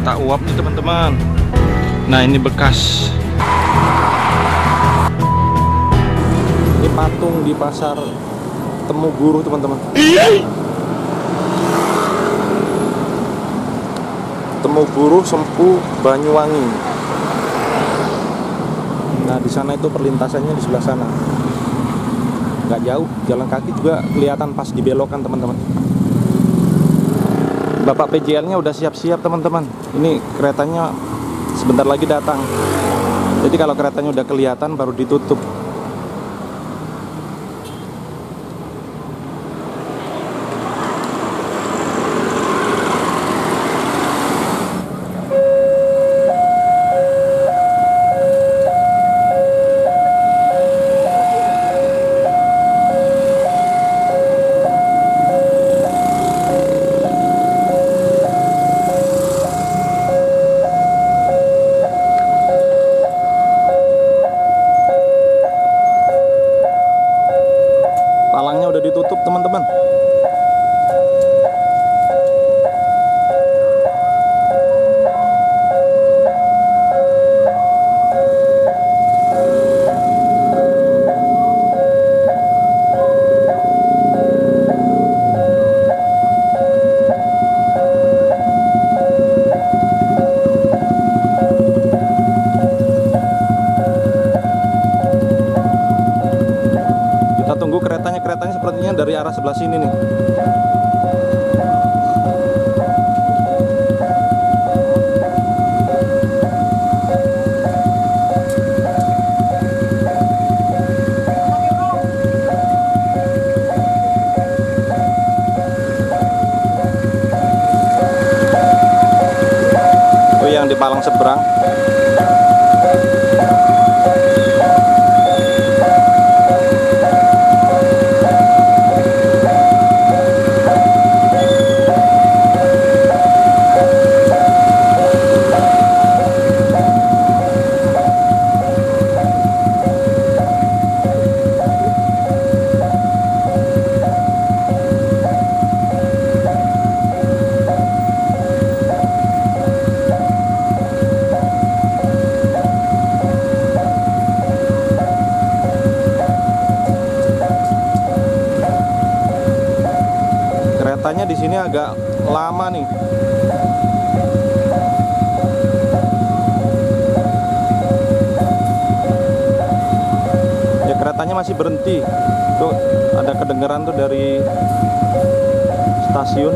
kereta uap nih teman-teman. Nah ini bekas. Ini patung di pasar Temu Guru teman-teman. Temu Guru Sempu Banyuwangi. Nah di sana itu perlintasannya di sebelah sana. Nggak jauh jalan kaki juga kelihatan pas dibelokan teman-teman Bapak PJL-nya udah siap-siap teman-teman. Ini keretanya sebentar lagi datang. Jadi kalau keretanya udah kelihatan baru ditutup. Palangnya udah ditutup teman-teman. Kita tunggu keretanya. Keretanya sepertinya dari arah sebelah sini nih. Oh yang di Palang seberang. Keretanya di sini agak lama nih. Ya keretanya masih berhenti. Tuh ada kedengeran tuh dari stasiun.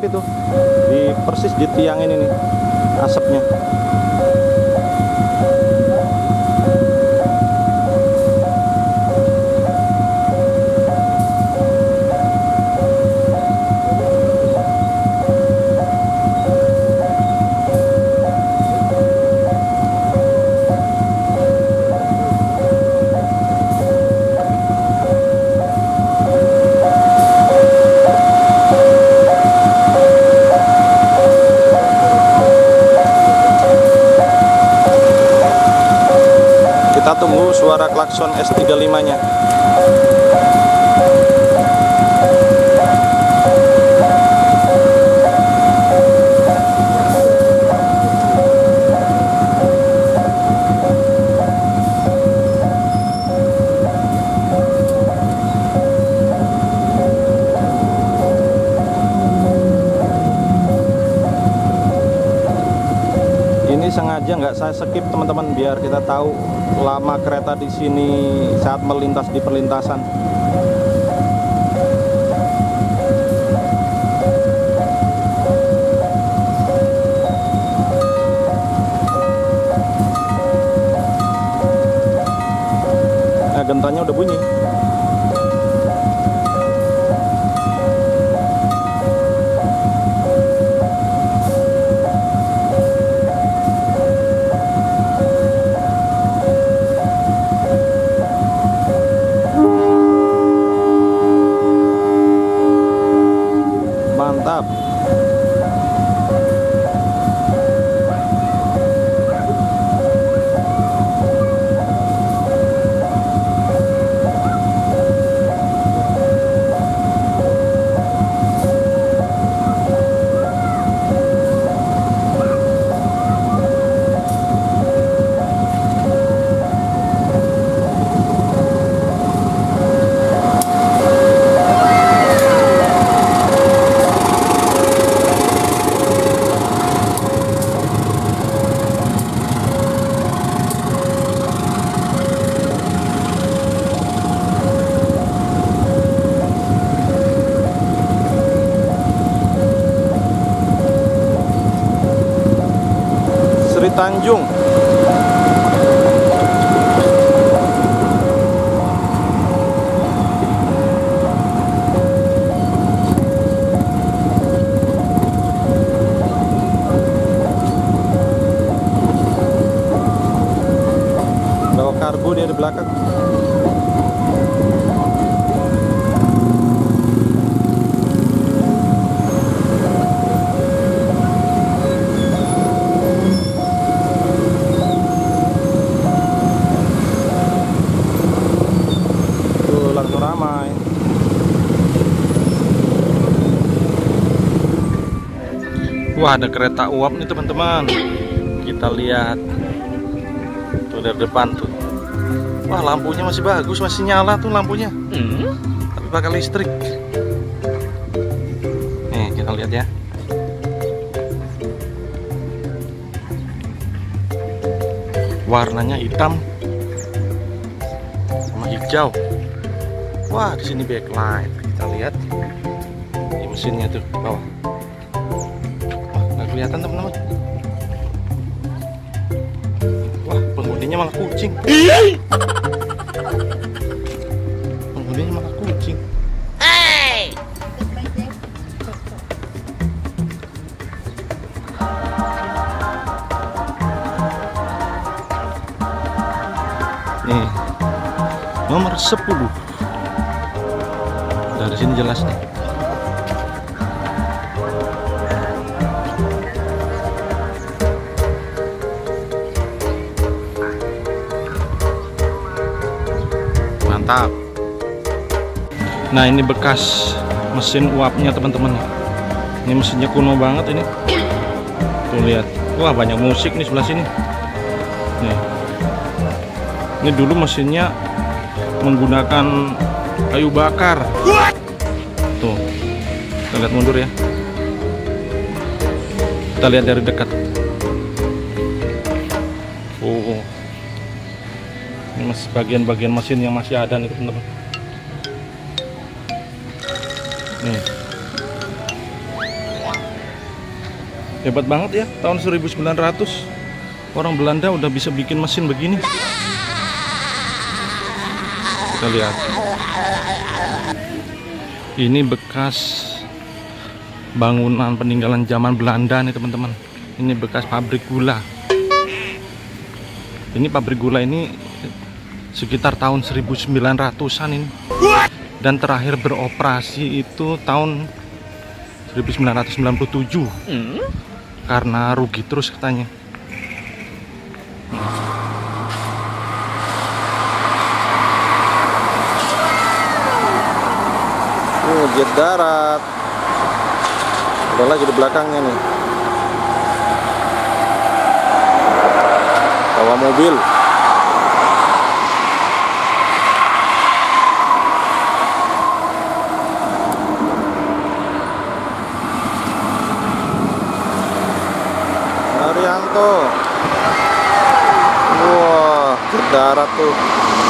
Itu di persis di tiang ini nih asapnya. Kita tunggu suara klakson S35-nya. Sengaja nggak saya skip teman-teman biar kita tahu lama kereta di sini saat melintas di perlintasan. gentanya udah bunyi Tanjung. Bawa kargo dia di belakang wah ada kereta uap nih teman-teman. Kita lihat tuh dari depan tuh. Wah lampunya masih bagus masih nyala tuh lampunya. Tapi pakai listrik. Nih kita lihat ya. Warnanya hitam sama hijau. Wah di sini backlight. Kita lihat. Di mesinnya tuh bawah kelihatan teman-teman. Wah penghuninya malah kucing. Penghuninya malah kucing. Nih nomor 10 dari sini jelas nih mantap. Nah ini bekas mesin uapnya teman-teman. Ini mesinnya kuno banget ini. Tuh lihat. Wah banyak musik nih sebelah sini. Nih. Ini dulu mesinnya menggunakan kayu bakar. Tuh. Kita lihat mundur ya. Kita lihat dari dekat masih bagian-bagian mesin yang masih ada nih teman-teman. Nih. Hebat banget ya tahun 1900 orang Belanda udah bisa bikin mesin begini. Kita lihat. Ini bekas bangunan peninggalan zaman Belanda nih teman-teman. Ini bekas pabrik gula. Ini pabrik gula ini sekitar tahun 1900-an ini dan terakhir beroperasi itu tahun 1997 karena rugi terus katanya Oh, jet darat. Ada lagi di belakangnya nih. Bawa mobil. Arianto. Wah, jet darat tuh.